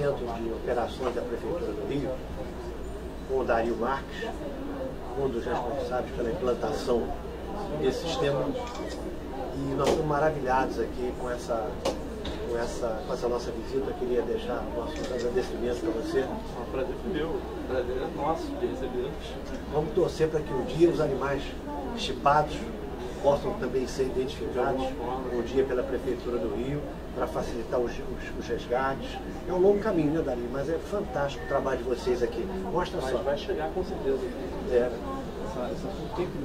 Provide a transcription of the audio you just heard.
Centro de Operações da Prefeitura do Rio, com o Dario Marques, um dos responsáveis pela implantação desse sistema. E nós estamos maravilhados aqui com essa, com essa, com essa nossa visita. Eu queria deixar nossos agradecimentos para você. O prazer meu, o prazer é nosso de recebê-los. Vamos torcer para que um dia os animais chipados possam também ser identificados um dia pela Prefeitura do Rio para facilitar os, os, os, resgates. É um longo caminho, né, Dari? Mas é fantástico o trabalho de vocês aqui. Mostra Mas só. vai chegar com certeza. É. Essa, essa tempo